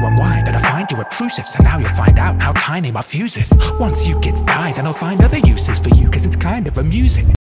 to unwind And I find you obtrusive. So now you'll find out how tiny my fuse is. Once you get die then I'll find other uses for you Cause it's kind of amusing.